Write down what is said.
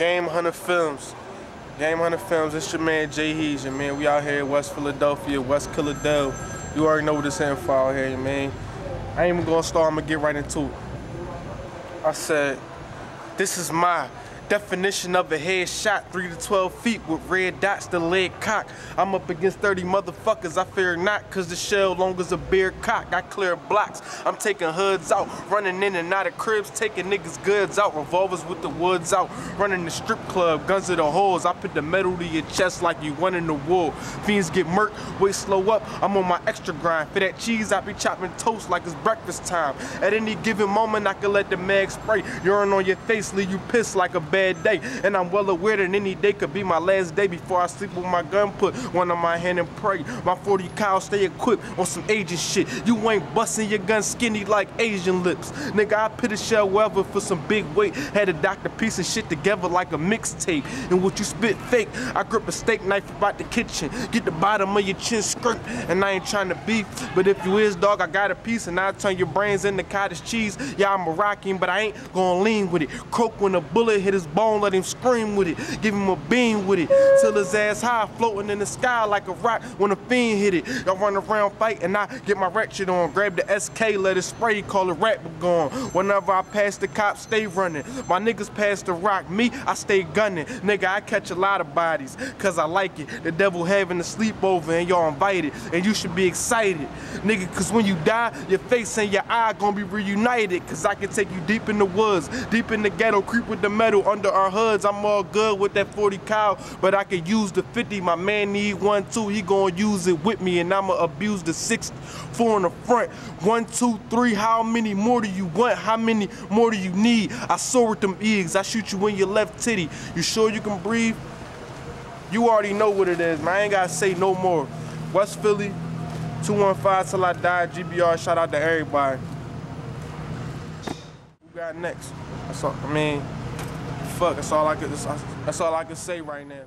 Gamehunter Filmz. Game Hunter Films, it's your man Jay Heesian, man. We out here in West Philadelphia, West Philadelphia. You already know what this info out here, man. I ain't even gonna start, I'm gonna get right into it. I said, this is my Definition of a headshot, 3 to 12 feet with red dots, the leg cock. I'm up against 30 motherfuckers, I fear not, cause the shell long as a beer cock. I clear blocks, I'm taking hoods out, running in and out of cribs, taking niggas' goods out, revolvers with the woods out, running the strip club, guns to the holes. I put the metal to your chest like you won in the war. Fiends get murked, wait slow up, I'm on my extra grind. For that cheese, I be chopping toast like it's breakfast time. At any given moment, I can let the mag spray, urine on your face, leave you pissed like a bad bad day. And I'm well aware that any day could be my last day before I sleep with my gun put one on my hand and pray. My 40 cal stay equipped on some agent shit. You ain't busting your gun skinny like Asian lips. Nigga, I put a shell weather for some big weight. Had to dock the piece of shit together like a mixtape. And what you spit fake, I grip a steak knife about the kitchen. Get the bottom of your chin scraped. And I ain't trying to beef. But if you is, dog, I got a piece and I turn your brains into cottage cheese. Yeah, I'm Moroccan, but I ain't gonna lean with it. Croak when a bullet hit his bone, let him scream with it. Give him a beam with it. Till his ass high, floating in the sky like a rock when a fiend hit it. Y'all run around fight and I get my ratchet on. Grab the SK, let it spray, call it rap gone. Whenever I pass the cops, stay running. My niggas pass the rock, me, I stay gunning. Nigga, I catch a lot of bodies, cause I like it. The devil having a sleepover and y'all invited. And you should be excited. Nigga, cause when you die, your face and your eye gonna be reunited. Cause I can take you deep in the woods, deep in the ghetto, creep with the metal under our hoods. I'm all good with that 40 cal, but I can use the 50. My man need one too. He gonna use it with me, and I'ma abuse the 6 four in the front. One, two, three. How many more do you want? How many more do you need? I saw with them eggs. I shoot you in your left titty. You sure you can breathe? You already know what it is, man. I ain't gotta say no more. West Philly, 215 till I die. GBR, shout out to everybody. Who got next? That's all, I mean, fuck, that's all I could, that's all I could say right now.